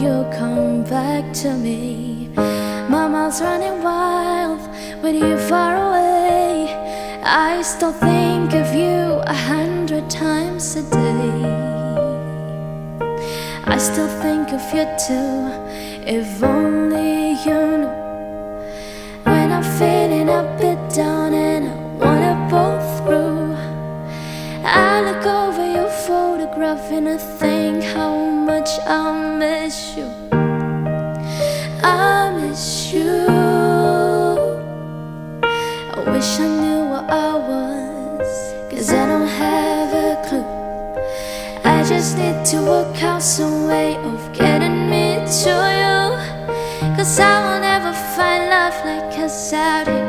you'll come back to me. My mouth's running wild with you're far away. I still think of you a hundred times a day. I still think of you too, if only you knew. Miss you. I wish I knew what I was, cause I don't have a clue. I just need to work out some way of getting me to you. Cause I will never find love like us out here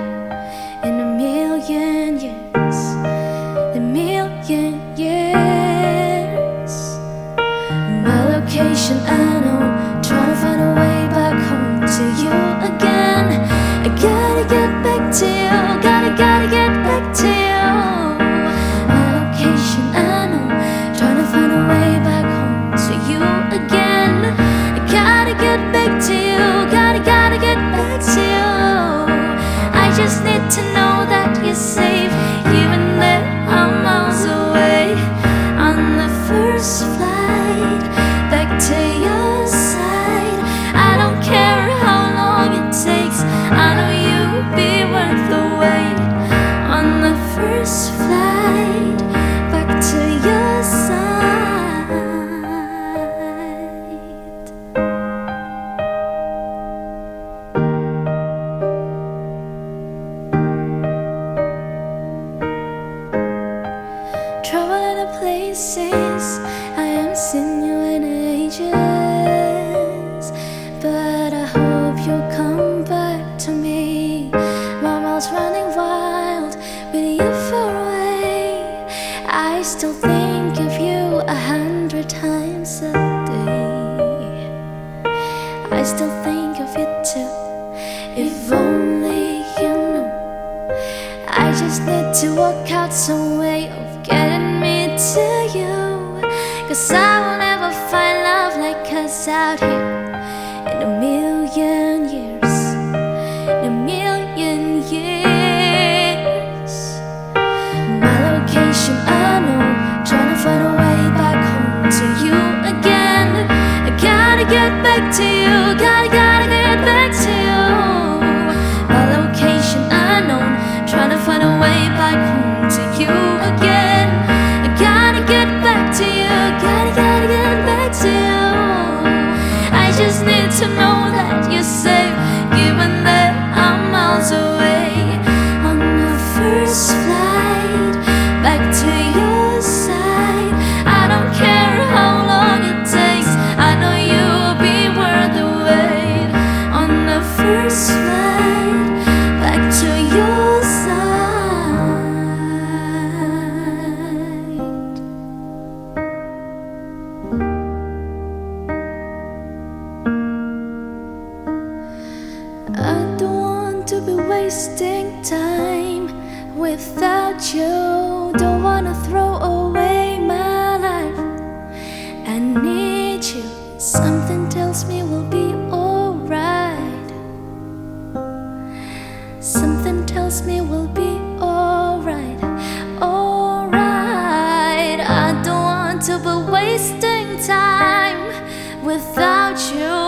今 I haven't seen you in ages. But I hope you'll come back to me. My mouth's running wild with you far away. I still think of you a hundred times a day. I still think of you too. If only you knew. I just need to work out some us out here in a million years. In a million years. My location, that you're safe, wasting time without you. Don't wanna throw away my life. I need you. Something tells me we'll be alright. Something tells me we'll be alright. Alright. I don't want to be wasting time without you.